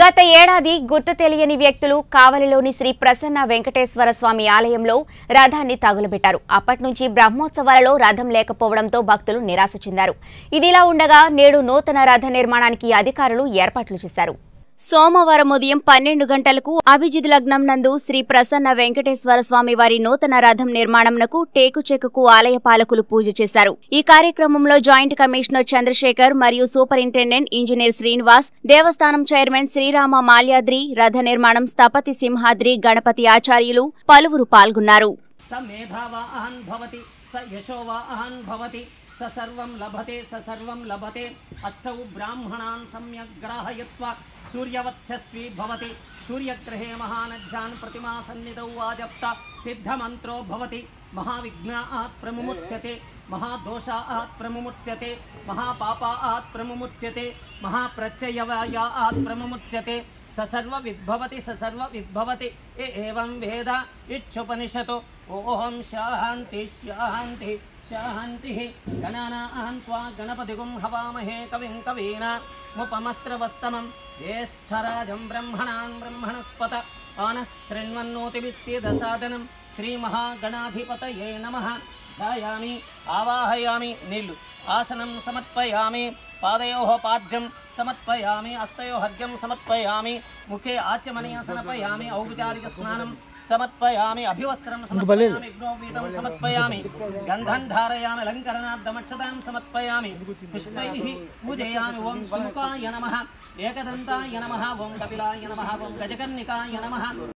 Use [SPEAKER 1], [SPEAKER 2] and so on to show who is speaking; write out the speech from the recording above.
[SPEAKER 1] గత ఏడాది గుర్తు తెలియని వ్యక్తులు కావలిలోని శ్రీ ప్రసన్న వెంకటేశ్వర స్వామి ఆలయంలో రథాన్ని తగులబెట్టారు. అప్పటి నుంచి బ్రహ్మోత్సవాలలో రథం లేకపోవడంతో భక్తులు నిరాశ చెందారు. ఇదిలా ఉండగా నేడు నూతన రథ నిర్మాణానికి అధికారులు ఏర్పాట్లు చేశారు. సోమవారం ఉదయం పన్నెండు గంటలకు అభిజిత్ లగ్నం నందు శ్రీ ప్రసన్న వెంకటేశ్వర స్వామి వారి నూతన రథం నిర్మాణంనకు టేకుచెక్కుకు ఆలయ పాలకులు పూజ చేశారు. ఈ కార్యక్రమంలో జాయింట్ కమిషనర్ చంద్రశేఖర్ మరియు సూపరింటెండెంట్ ఇంజనీర్ శ్రీనివాస్ దేవస్థానం చైర్మన్ శ్రీరామ మాల్యాద్రి రథ నిర్మాణం స్థపతి సింహాద్రి గణపతి ఆచార్యులు పలువురు పాల్గొన్నారు.
[SPEAKER 2] सर्व लभते सर्व लभते। अष्टौ ब्राह्मण सम्यक् ग्राहयित्वा सूर्यवत्स्वी भवति। सूर्यग्रहे महानज्जान् प्रतिमासन्निधौ आजप्ता। सिद्धमंत्रो भवति। महाविघ्नात् प्रमुमुच्यते। महादोषात् प्रमुमुच्यते। महापापात् प्रमुमुच्यते। महाप्रत्ययवयात् प्रमुमुच्यते। ससर्वविद्भवति ससर्वविद्भवति। एवं वेद इच्छुपनिषत्। ओहं शाहान्ति शाहान्ति, शाहन्तिः। गणानाहं त्वा गणपतिगुं हवामहे कविं कवीनामुपमस्रवस्तमं ज्येष्ठराजं ब्रह्मणां ब्रह्मणस्पत। आनः दसादनम सीदसादनं श्रीमहागणाधिपतये नमः। ధ్యాయామి ఆవాహయామి నీళ్ళు. ఆసనం సమర్పయామి పాదయో పాద్యం సమర్పయామి హస్తయో హర్గ్యం సమర్పయామి ముఖే ఆచమనీయ సమర్పయామి ఔపచారిక స్నానం సమర్పయామి అభివస్త్రం సమర్పయామి గోవీతం సమర్పయామి గంధం ధారయామి అలంకరణార్థమక్షతాం సమర్పయామి పుష్పైః పూజయామి ఓం సుముఖాయ నమః ఏకదంతాయ నమః ఓం కపిలాయ నమః ఓం గజకర్ణికాయ నమః.